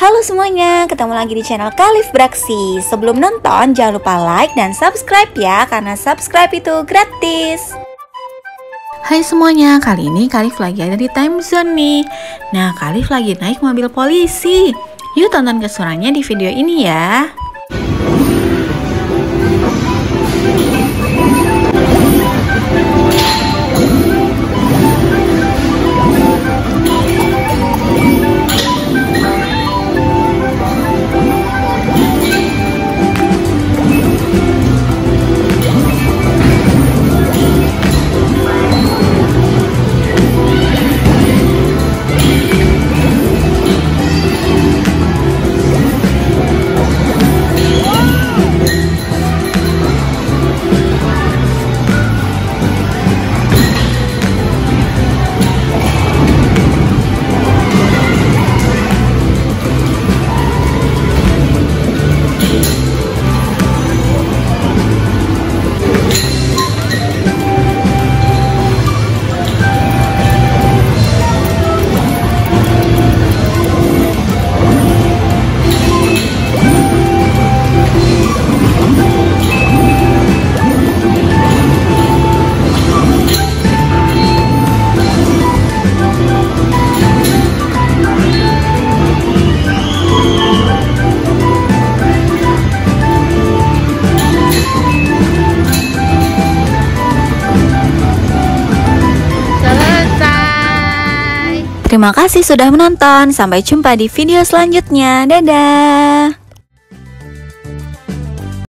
Halo semuanya, ketemu lagi di channel Kalif Braksi. Sebelum nonton, jangan lupa like dan subscribe ya, karena subscribe itu gratis. Hai semuanya, kali ini Kalif lagi ada di time zone nih. Nah, Kalif lagi naik mobil polisi. Yuk tonton kesurannya di video ini ya. Terima kasih sudah menonton. Sampai jumpa di video selanjutnya. Dadah.